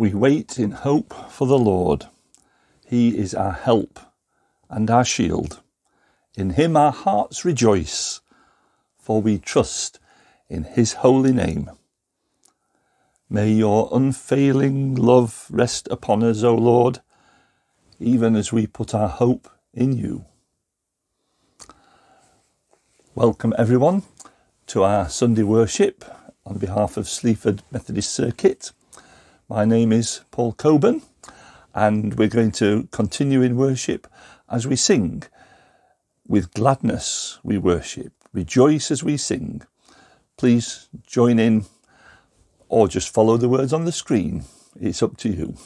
We wait in hope for the Lord. He is our help and our shield. In him our hearts rejoice, for we trust in his holy name. May your unfailing love rest upon us, O Lord, even as we put our hope in you. Welcome, everyone, to our Sunday worship on behalf of Sleaford Methodist Circuit. My name is Paul Cockburn, and we're going to continue in worship as we sing. With gladness we worship, rejoice as we sing. Please join in or just follow the words on the screen. It's up to you.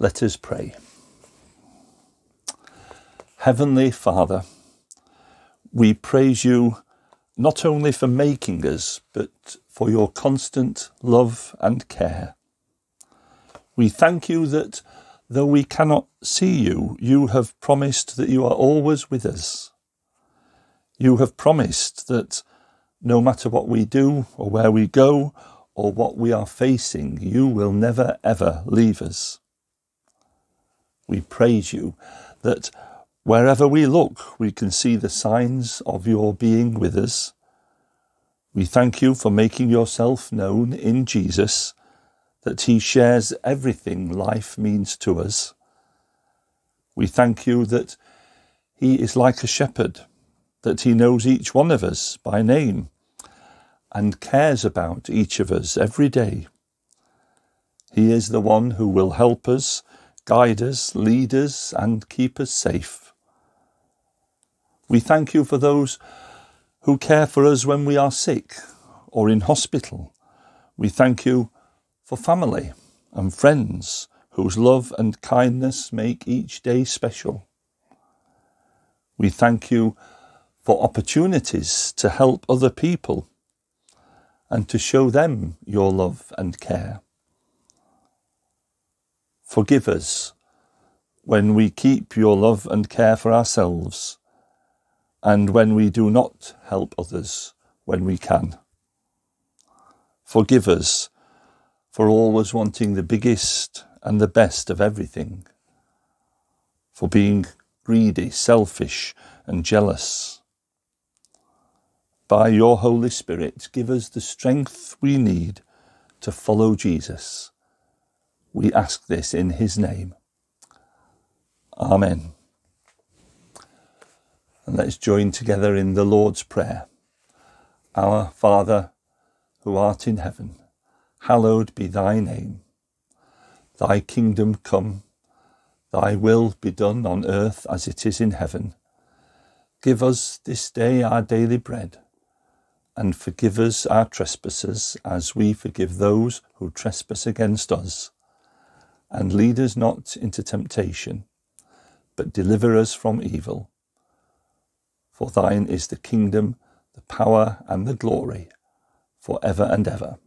Let us pray. Heavenly Father, we praise you not only for making us, but for your constant love and care. We thank you that though we cannot see you, you have promised that you are always with us. You have promised that no matter what we do or where we go or what we are facing, you will never ever leave us. We praise you that wherever we look, we can see the signs of your being with us. We thank you for making yourself known in Jesus, that he shares everything life means to us. We thank you that he is like a shepherd, that he knows each one of us by name and cares about each of us every day. He is the one who will help us guide us, lead us, and keep us safe. We thank you for those who care for us when we are sick or in hospital. We thank you for family and friends whose love and kindness make each day special. We thank you for opportunities to help other people and to show them your love and care. Forgive us when we keep your love and care for ourselves, and when we do not help others when we can. Forgive us for always wanting the biggest and the best of everything, for being greedy, selfish, and jealous. By your Holy Spirit, give us the strength we need to follow Jesus We ask this in his name. Amen. And let's join together in the Lord's Prayer. Our Father, who art in heaven, hallowed be thy name. Thy kingdom come, thy will be done on earth as it is in heaven. Give us this day our daily bread, and forgive us our trespasses as we forgive those who trespass against us. And lead us not into temptation, but deliver us from evil. For thine is the kingdom, the power, and the glory, for ever and ever.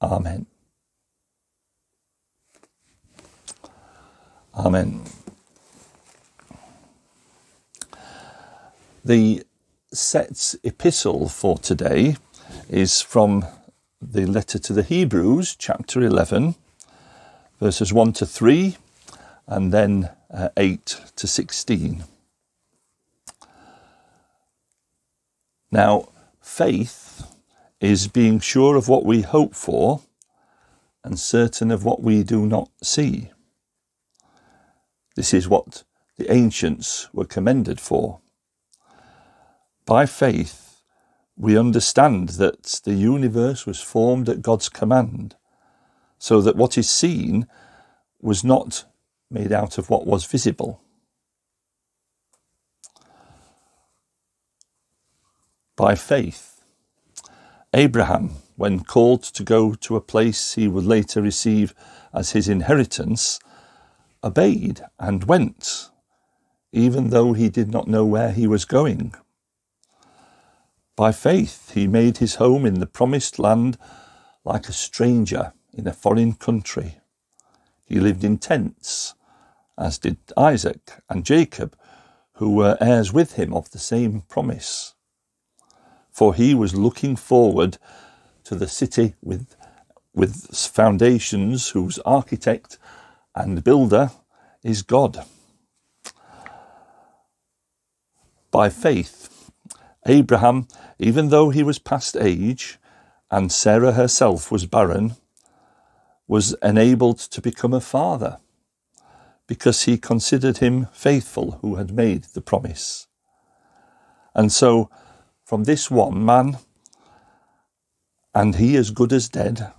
Amen. Amen. The set epistle for today is from the letter to the Hebrews, chapter 11, verses 1 to 3, and then uh, 8 to 16. Now, faith is being sure of what we hope for and certain of what we do not see. This is what the ancients were commended for. By faith, we understand that the universe was formed at God's command, so that what is seen was not made out of what was visible. By faith, Abraham, when called to go to a place he would later receive as his inheritance, obeyed and went, even though he did not know where he was going. By faith, he made his home in the promised land like a stranger in a foreign country. He lived in tents, as did Isaac and Jacob, who were heirs with him of the same promise. For he was looking forward to the city with, with foundations, whose architect and builder is God. By faith, Abraham, even though he was past age, and Sarah herself was barren, was enabled to become a father, because he considered him faithful who had made the promise. And so, from this one man, and he as good as dead,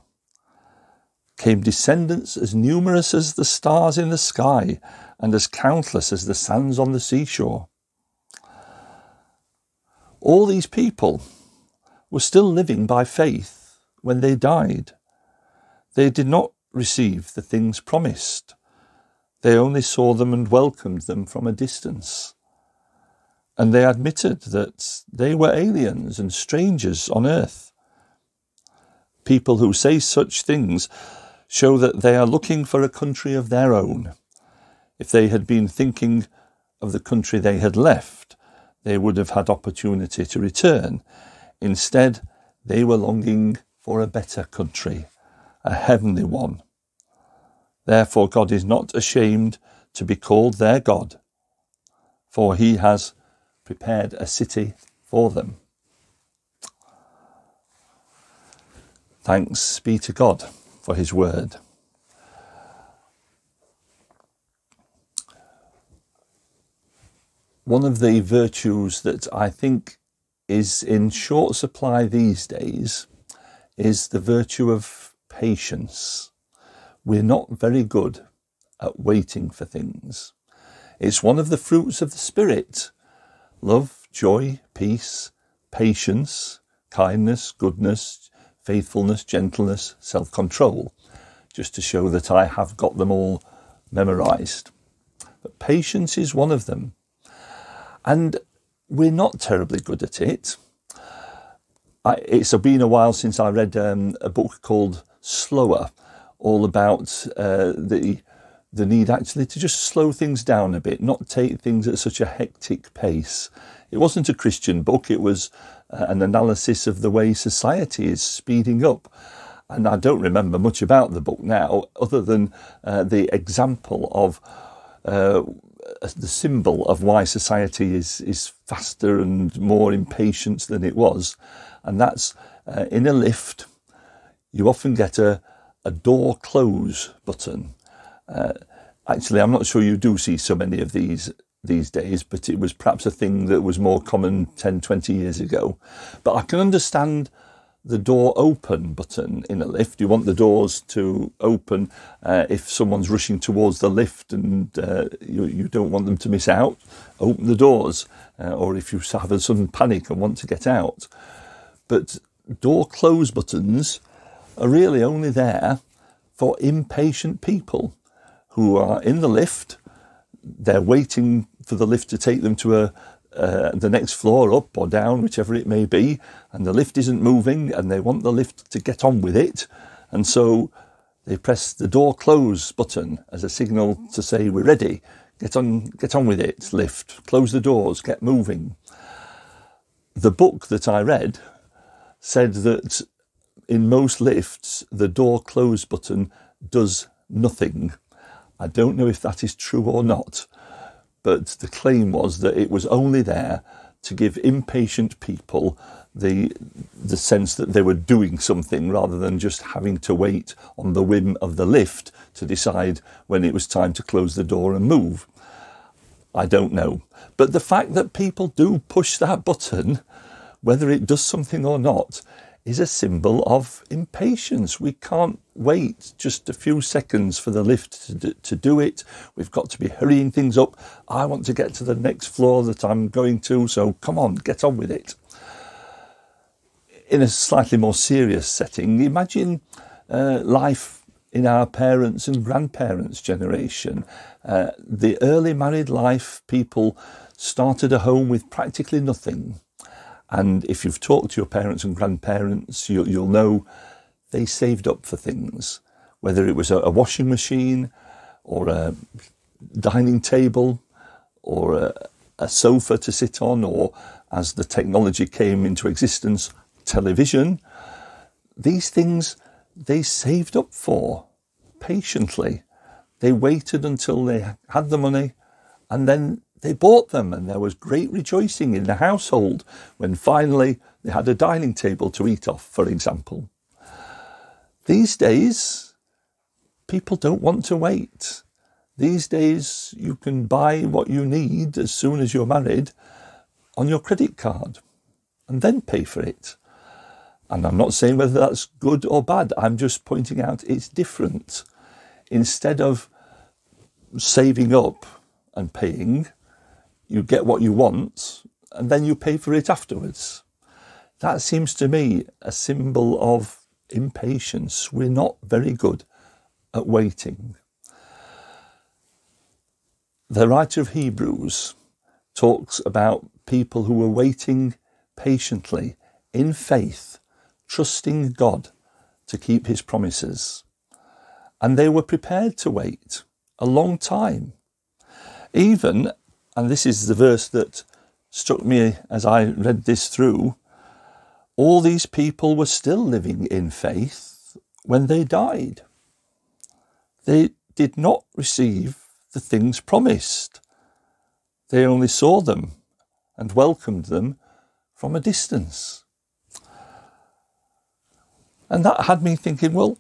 came descendants as numerous as the stars in the sky and as countless as the sands on the seashore. All these people were still living by faith when they died. They did not receive the things promised. They only saw them and welcomed them from a distance. And they admitted that they were aliens and strangers on earth. People who say such things show that they are looking for a country of their own. If they had been thinking of the country they had left, they would have had opportunity to return. Instead, they were longing for a better country, a heavenly one. Therefore, God is not ashamed to be called their God, for he has prepared a city for them. Thanks be to God for his word. One of the virtues that I think is in short supply these days is the virtue of patience. We're not very good at waiting for things. It's one of the fruits of the Spirit love, joy, peace, patience, kindness, goodness, faithfulness, gentleness, self control, just to show that I have got them all memorized. But patience is one of them. And we're not terribly good at it. I, it's been a while since I read um, a book called Slower, all about uh, the the need actually to just slow things down a bit, not take things at such a hectic pace. It wasn't a Christian book, it was uh, an analysis of the way society is speeding up. And I don't remember much about the book now, other than uh, the example of uh, the symbol of why society is, is faster and more impatient than it was. And that's uh, in a lift, you often get a, a door close button. Uh, actually, I'm not sure you do see so many of these these days, but it was perhaps a thing that was more common 10, 20 years ago. But I can understand the door open button in a lift. You want the doors to open uh, if someone's rushing towards the lift and uh, you, you, don't want them to miss out. Open the doors, uh, or if you have a sudden panic and want to get out. But door close buttons are really only there for impatient people who are in the lift. They're waiting for the lift to take them to a, uh, the next floor up or down, whichever it may be, and the lift isn't moving and they want the lift to get on with it. And so they press the door close button as a signal to say, We're ready, get on, get on with it, lift, close the doors, get moving. The book that I read said that in most lifts, the door close button does nothing. I don't know if that is true or not, but the claim was that it was only there to give impatient people the the sense that they were doing something rather than just having to wait on the whim of the lift to decide when it was time to close the door and move. I don't know. But the fact that people do push that button, whether it does something or not, is a symbol of impatience. We can't wait just a few seconds for the lift to do, to do it. We've got to be hurrying things up. I want to get to the next floor that I'm going to, so come on, get on with it. In a slightly more serious setting, imagine uh, life in our parents' and grandparents' generation. Uh, the early married life, people started a home with practically nothing and if you've talked to your parents and grandparents, you, will know they saved up for things, whether it was a, a washing machine or a dining table or a, a sofa to sit on, or as the technology came into existence, television. These things they saved up for patiently. They waited until they had the money and then they bought them, and there was great rejoicing in the household when finally they had a dining table to eat off, for example. These days, people don't want to wait. These days, you can buy what you need as soon as you're married on your credit card and then pay for it. And I'm not saying whether that's good or bad, I'm just pointing out it's different. Instead of saving up and paying, you get what you want and then you pay for it afterwards. That seems to me a symbol of impatience. We're not very good at waiting. The writer of Hebrews talks about people who were waiting patiently in faith, trusting God to keep his promises. And they were prepared to wait a long time. Even and this is the verse that struck me as I read this through, all these people were still living in faith when they died. They did not receive the things promised. They only saw them and welcomed them from a distance. And that had me thinking, well,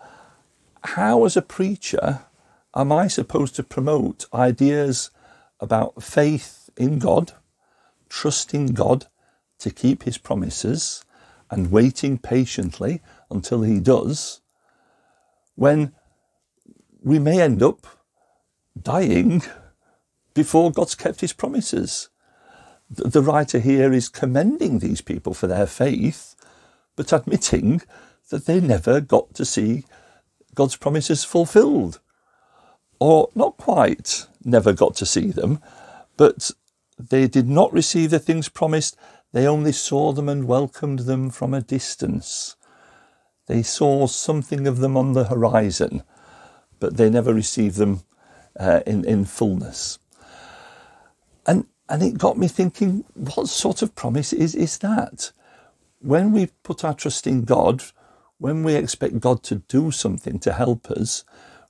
how, as a preacher, am I supposed to promote ideas about faith in God, trusting God to keep his promises, and waiting patiently until he does, when we may end up dying before God's kept his promises. The writer here is commending these people for their faith, but admitting that they never got to see God's promises fulfilled. Or not quite never got to see them, but they did not receive the things promised. They only saw them and welcomed them from a distance. They saw something of them on the horizon, but they never received them uh, in, in fullness. And, and it got me thinking, what sort of promise is, is that? When we put our trust in God, when we expect God to do something to help us,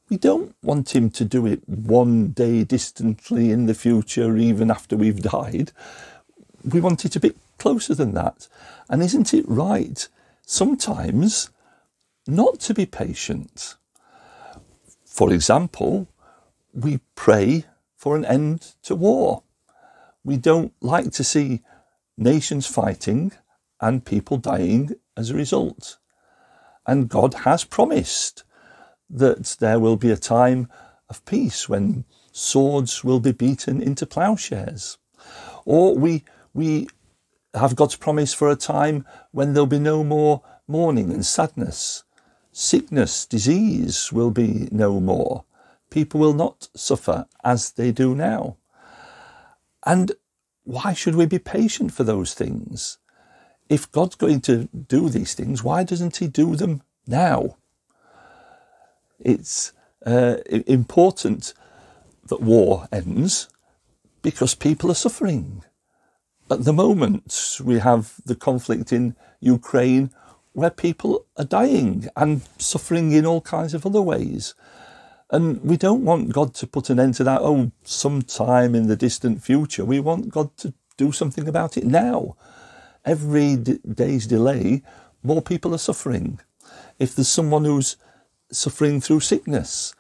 we don't want him to do it one day distantly in the future, even after we've died. We want it a bit closer than that. And isn't it right sometimes not to be patient? For example, we pray for an end to war. We don't like to see nations fighting and people dying as a result. And God has promised that there will be a time of peace when swords will be beaten into plowshares. Or we, we have God's promise for a time when there'll be no more mourning and sadness. Sickness, disease will be no more. People will not suffer as they do now. And why should we be patient for those things? If God's going to do these things, why doesn't He do them now? It's uh, important that war ends because people are suffering. At the moment, we have the conflict in Ukraine where people are dying and suffering in all kinds of other ways. And we don't want God to put an end to that, oh, sometime in the distant future. We want God to do something about it now. Every day's delay, more people are suffering. If there's someone who's suffering through sickness,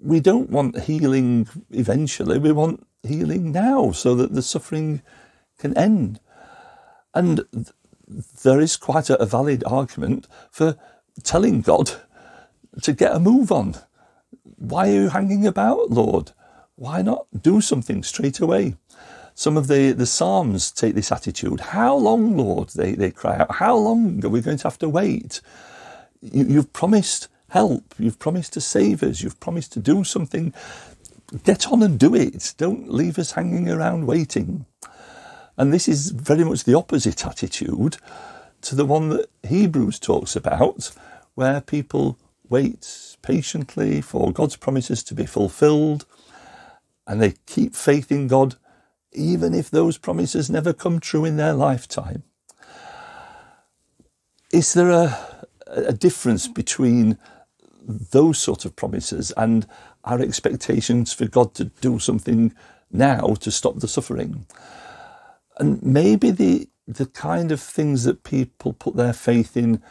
we don't want healing eventually. We want healing now so that the suffering can end. And th- there is quite a, a valid argument for telling God to get a move on. Why are you hanging about, Lord? Why not do something straight away? Some of the, the Psalms take this attitude. How long, Lord? They, they cry out. How long are we going to have to wait? You, you've promised help. You've promised to save us. You've promised to do something. Get on and do it. Don't leave us hanging around waiting. And this is very much the opposite attitude to the one that Hebrews talks about, where people wait patiently for God's promises to be fulfilled and they keep faith in God even if those promises never come true in their lifetime. Is there a, a difference between those sort of promises and our expectations for God to do something now to stop the suffering? and maybe the the kind of things that people put their faith in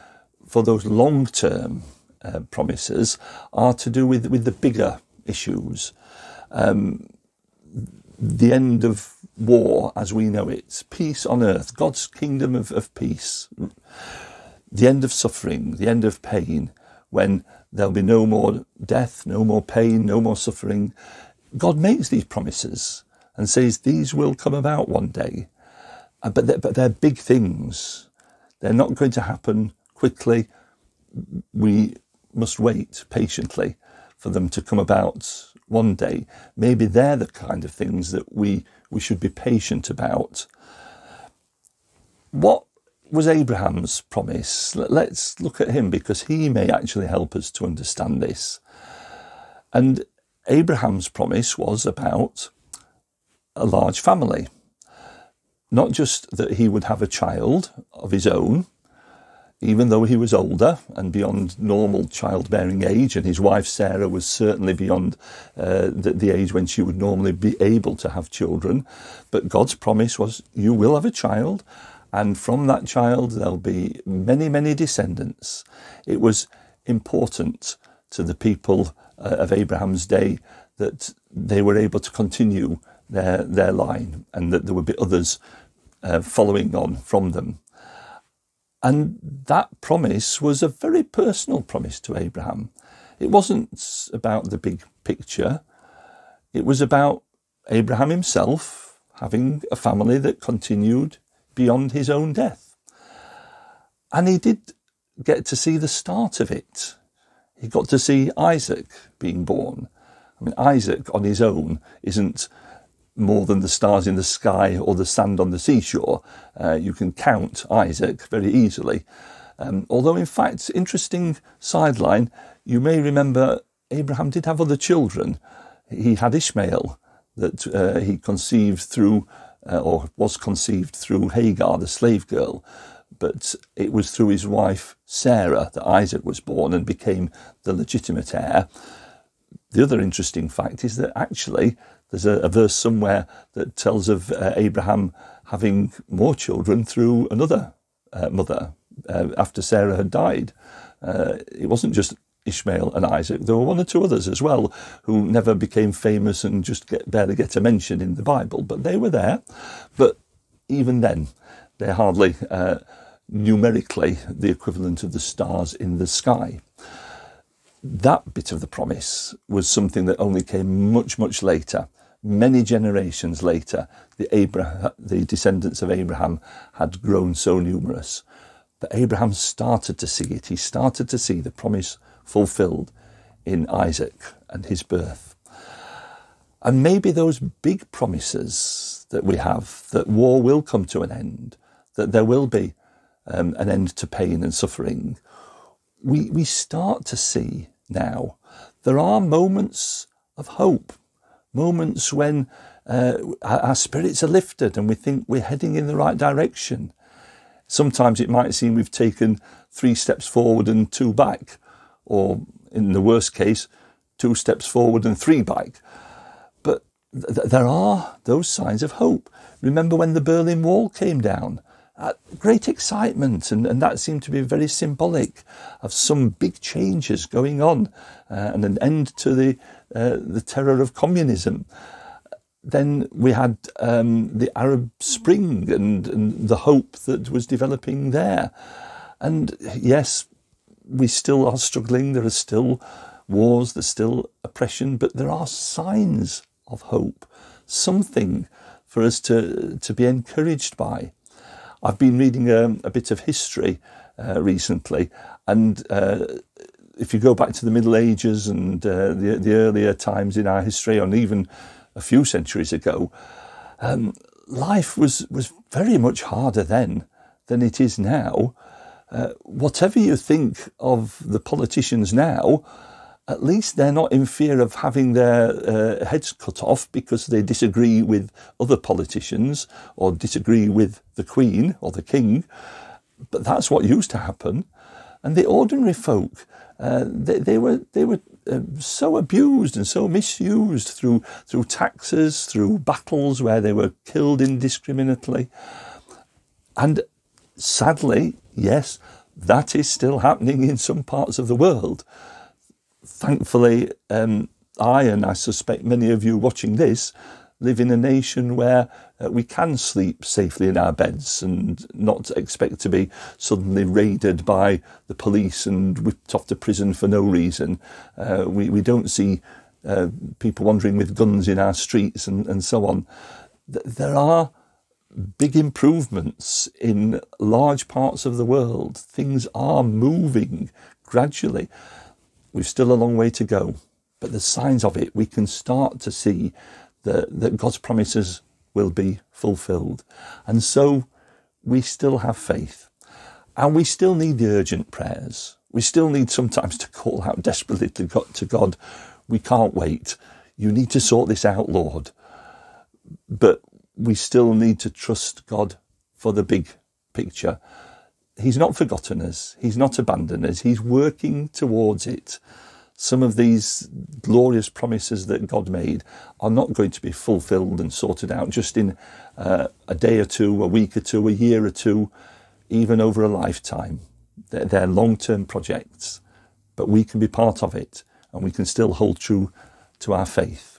for those long term uh, promises are to do with with the bigger issues. Um, the end of war as we know it, peace on earth, God's kingdom of, of peace, the end of suffering, the end of pain, when there'll be no more death, no more pain, no more suffering. God makes these promises and says these will come about one day. Uh, but they're, but they're big things. They're not going to happen quickly. We must wait patiently for them to come about one day. Maybe they're the kind of things that we, we should be patient about. What was Abraham's promise? Let's look at him because he may actually help us to understand this. And Abraham's promise was about a large family not just that he would have a child of his own, even though he was older and beyond normal childbearing age, and his wife Sarah was certainly beyond uh, the, the, age when she would normally be able to have children. But God's promise was, You will have a child, and from that child there'll be many, many descendants. It was important to the people uh, of Abraham's day that they were able to continue their, their line and that there would be others uh, following on from them. And that promise was a very personal promise to Abraham. It wasn't about the big picture. It was about Abraham himself having a family that continued beyond his own death. And he did get to see the start of it. He got to see Isaac being born. I mean, Isaac on his own isn't more than the stars in the sky or the sand on the seashore. Uh, you can count Isaac very easily. Um, although, in fact, interesting sideline, you may remember Abraham did have other children. He had Ishmael that uh, he conceived through, uh, or was conceived through Hagar, the slave girl. But it was through his wife Sarah that Isaac was born and became the legitimate heir. The other interesting fact is that actually there's a, a verse somewhere that tells of uh, Abraham having more children through another uh, mother uh, after Sarah had died. Uh, it wasn't just Ishmael and Isaac. There were one or two others as well who never became famous and just get, barely get a mention in the Bible, but they were there. But even then, they're hardly uh, numerically the equivalent of the stars in the sky. That bit of the promise was something that only came much, much later. Many generations later, the, Abraham, the descendants of Abraham had grown so numerous. But Abraham started to see it. He started to see the promise fulfilled in Isaac and his birth. And maybe those big promises that we have that war will come to an end, that there will be um, an end to pain and suffering, we, we start to see now there are moments of hope, moments when uh, our spirits are lifted and we think we're heading in the right direction. Sometimes it might seem we've taken three steps forward and two back, or in the worst case, two steps forward and three back. But th- there are those signs of hope. Remember when the Berlin Wall came down? Uh, great excitement, and, and that seemed to be very symbolic of some big changes going on uh, and an end to the, uh, the terror of communism. Then we had um, the Arab Spring and, and the hope that was developing there. And yes, we still are struggling. There are still wars, there's still oppression, but there are signs of hope, something for us to, to be encouraged by. I've been reading a, um, a bit of history uh, recently, and uh, if you go back to the Middle Ages and uh, the, the earlier times in our history, and even a few centuries ago, um, life was, was very much harder then than it is now. Uh, whatever you think of the politicians now, at least they're not in fear of having their uh, heads cut off because they disagree with other politicians or disagree with the Queen or the King. But that's what used to happen. And the ordinary folk, uh, they, they, were, they were uh, so abused and so misused through, through taxes, through battles where they were killed indiscriminately. And sadly, yes, that is still happening in some parts of the world thankfully, um, I and I suspect many of you watching this live in a nation where uh, we can sleep safely in our beds and not expect to be suddenly raided by the police and whipped off to prison for no reason. Uh, we, we don't see uh, people wandering with guns in our streets and, and so on. There are big improvements in large parts of the world. Things are moving gradually. We've still a long way to go, but the signs of it, we can start to see that, that God's promises will be fulfilled. And so we still have faith. And we still need the urgent prayers. We still need sometimes to call out desperately to God, to God we can't wait. You need to sort this out, Lord. But we still need to trust God for the big picture He's not forgotten us. He's not abandoned us. He's working towards it. Some of these glorious promises that God made are not going to be fulfilled and sorted out just in uh, a day or two, a week or two, a year or two, even over a lifetime. They're, they're long term projects, but we can be part of it and we can still hold true to our faith.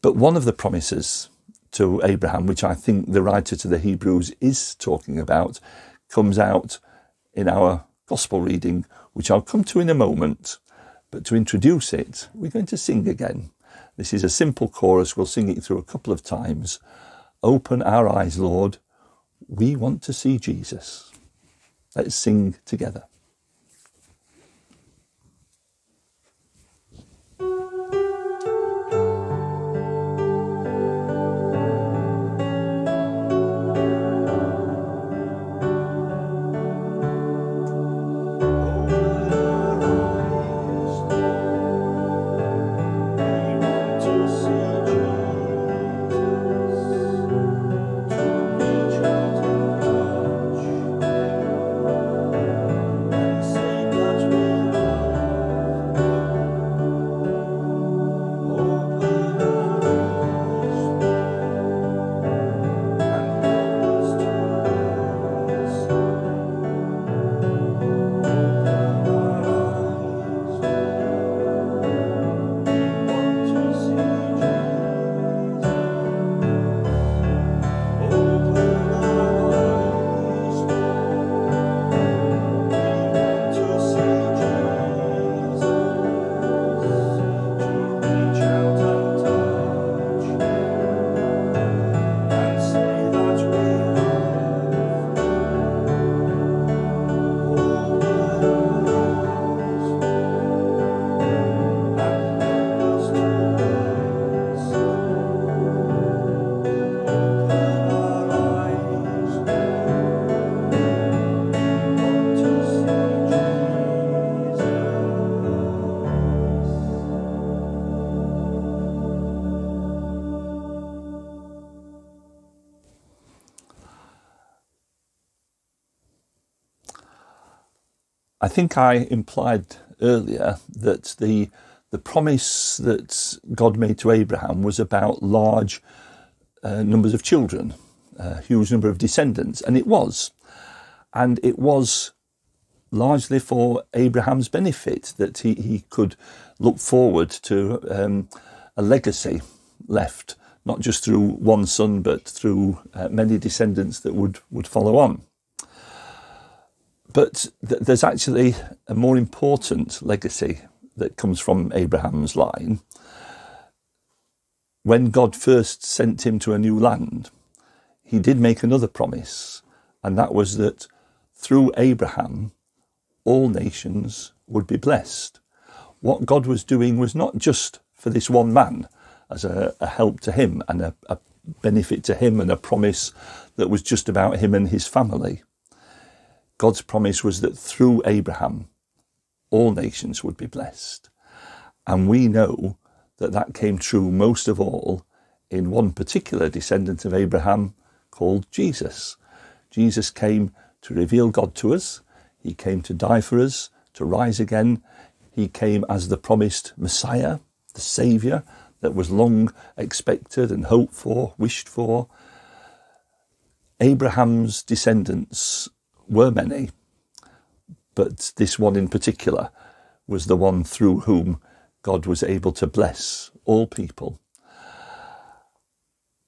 But one of the promises to Abraham, which I think the writer to the Hebrews is talking about, comes out in our gospel reading, which I'll come to in a moment. But to introduce it, we're going to sing again. This is a simple chorus. We'll sing it through a couple of times. Open our eyes, Lord. We want to see Jesus. Let's sing together. Think I implied earlier that the the promise that God made to Abraham was about large uh, numbers of children, a huge number of descendants, and it was. And it was largely for Abraham's benefit that he, he could look forward to um, a legacy left, not just through one son, but through uh, many descendants that would, would follow on. But th- there's actually a more important legacy that comes from Abraham's line. When God first sent him to a new land, he did make another promise, and that was that through Abraham, all nations would be blessed. What God was doing was not just for this one man as a, a help to him and a, a benefit to him and a promise that was just about him and his family. God's promise was that through Abraham, all nations would be blessed. And we know that that came true most of all in one particular descendant of Abraham called Jesus. Jesus came to reveal God to us he came to die for us, to rise again. He came as the promised Messiah, the Saviour that was long expected and hoped for, wished for. Abraham's descendants were many, but this one in particular was the one through whom God was able to bless all people.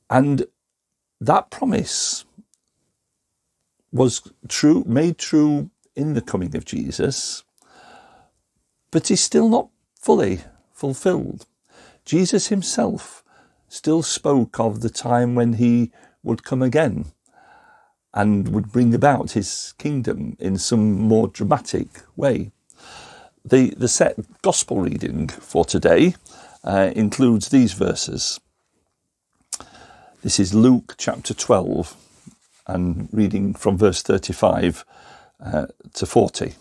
And that promise was true, made true in the coming of Jesus, but he's still not fully fulfilled. Jesus himself still spoke of the time when he would come again and would bring about his kingdom in some more dramatic way. The, the set gospel reading for today uh, includes these verses. This is Luke chapter 12 and reading from verse 35 uh, to 40.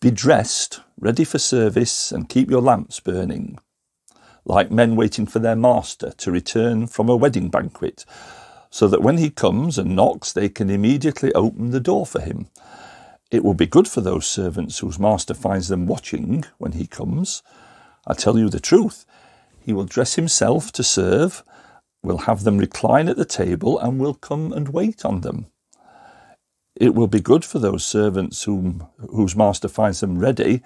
Be dressed, ready for service, and keep your lamps burning, like men waiting for their master to return from a wedding banquet, so that when he comes and knocks, they can immediately open the door for him. It will be good for those servants whose master finds them watching when he comes. I tell you the truth, he will dress himself to serve, will have them recline at the table, and will come and wait on them. It will be good for those servants whom, whose master finds them ready,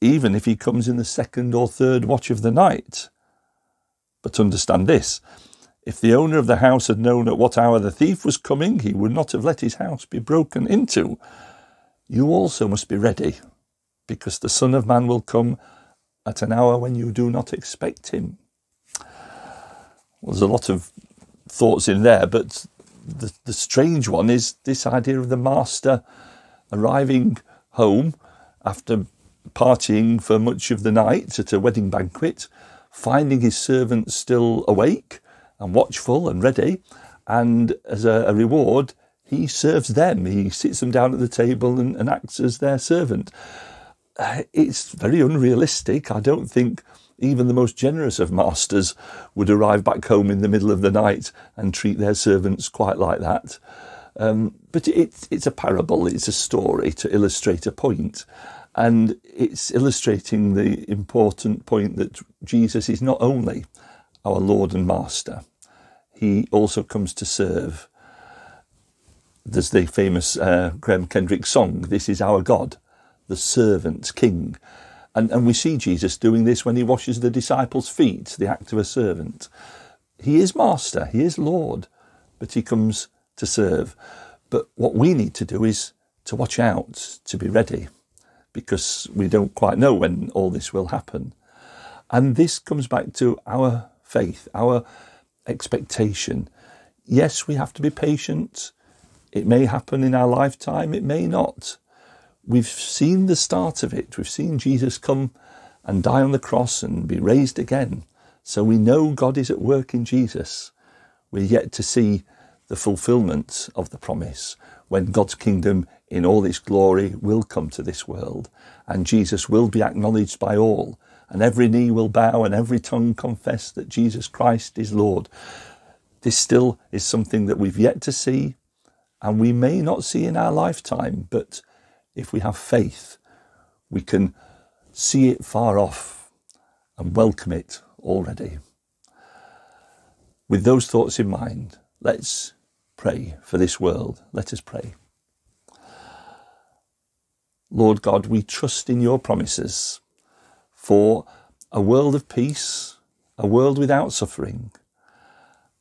even if he comes in the second or third watch of the night. But understand this if the owner of the house had known at what hour the thief was coming, he would not have let his house be broken into. You also must be ready, because the Son of Man will come at an hour when you do not expect him. Well, there's a lot of thoughts in there, but the, the strange one is this idea of the master arriving home after partying for much of the night at a wedding banquet, finding his servants still awake and watchful and ready, and as a, a reward, he serves them. He sits them down at the table and, and acts as their servant. It's very unrealistic. I don't think even the most generous of masters would arrive back home in the middle of the night and treat their servants quite like that. Um, but it, it's a parable, it's a story to illustrate a point. And it's illustrating the important point that Jesus is not only our Lord and Master, he also comes to serve. There's the famous uh, Graham Kendrick song, This is Our God, the Servant King. And, and we see Jesus doing this when he washes the disciples' feet, the act of a servant. He is master, he is Lord, but he comes to serve. But what we need to do is to watch out, to be ready, because we don't quite know when all this will happen. And this comes back to our faith, our expectation. Yes, we have to be patient. It may happen in our lifetime, it may not. We've seen the start of it. We've seen Jesus come and die on the cross and be raised again. So we know God is at work in Jesus. We're yet to see the fulfillment of the promise when God's kingdom in all its glory will come to this world and Jesus will be acknowledged by all and every knee will bow and every tongue confess that Jesus Christ is Lord. This still is something that we've yet to see and we may not see in our lifetime, but if we have faith, we can see it far off and welcome it already. With those thoughts in mind, let's pray for this world. Let us pray. Lord God, we trust in your promises for a world of peace, a world without suffering.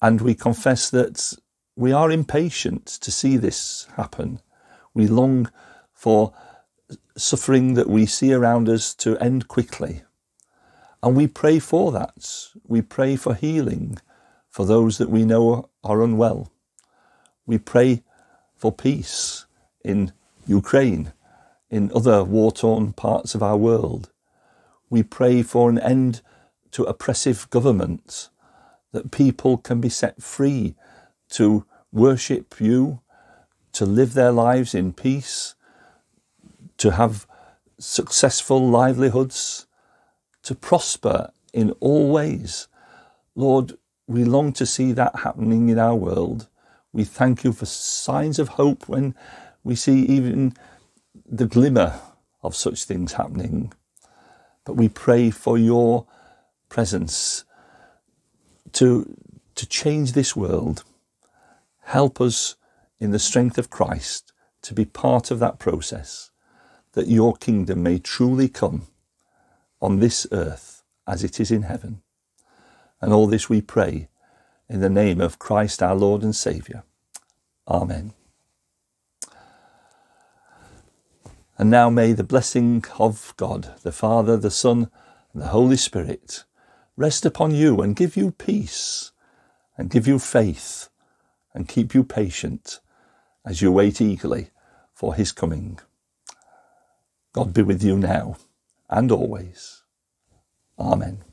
And we confess that we are impatient to see this happen. We long for suffering that we see around us to end quickly. And we pray for that. We pray for healing for those that we know are unwell. We pray for peace in Ukraine in other war torn parts of our world. We pray for an end to oppressive governments, that people can be set free to worship you, to live their lives in peace, to have successful livelihoods, to prosper in all ways. Lord, we long to see that happening in our world. We thank you for signs of hope when we see even the glimmer of such things happening. But we pray for your presence to, to change this world. Help us in the strength of Christ to be part of that process, that your kingdom may truly come on this earth as it is in heaven. And all this we pray in the name of Christ our Lord and Saviour. Amen. And now may the blessing of God, the Father, the Son, and the Holy Spirit rest upon you and give you peace and give you faith and keep you patient as you wait eagerly for his coming. God be with you now and always. Amen.